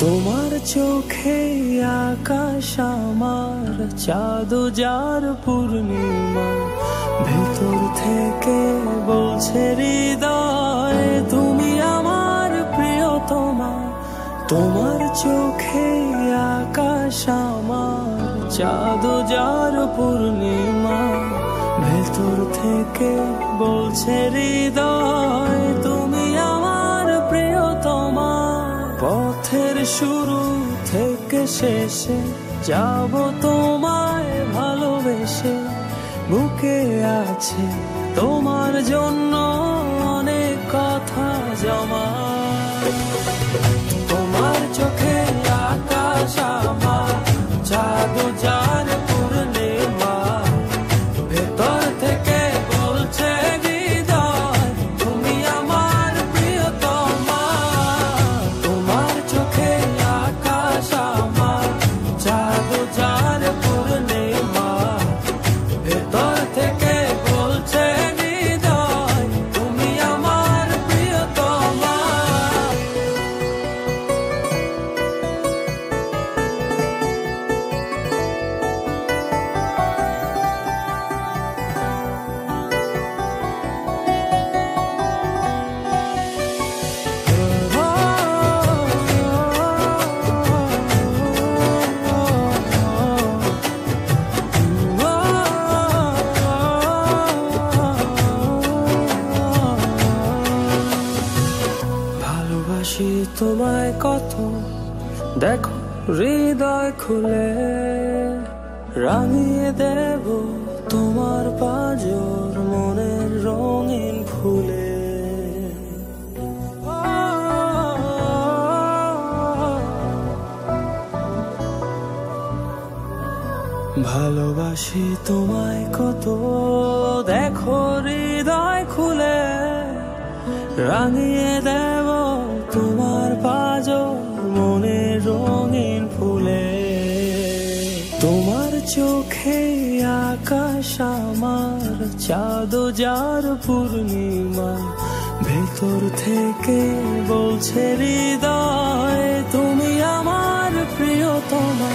তোমার চোখে আকাশ আমার চাঁদ যার পূর্ণিমা। ভেতর থেকে বলছে হৃদয়, তুমি আমার প্রিয়তমা। তোমার চোখে আকাশ আমার চাঁদ যার পূর্ণিমা। ভেতর থেকে বলছে হৃদয়, তুমি আমার প্রিয়তমা। পথের শুরু থেকে শেষে যাব তোমায় ভালোবেসে। বুকে আছে তোমার জন্য অনেক কথা জমা। ভালোবাসি তোমায় কত। দেখো হৃদয় খুলে, রাঙিয়ে দেব তোমার পাজর মনের রঙিন ফুলে। ভালোবাসি তোমায় কত। দেখো হৃদয় খুলে, রাঙিয়ে দেব তোমার চোখে আকাশ আমার চাঁদ যার পূর্ণিমা। ভেতর থেকে বলছে হৃদয় তুমি আমার প্রিয়তমা।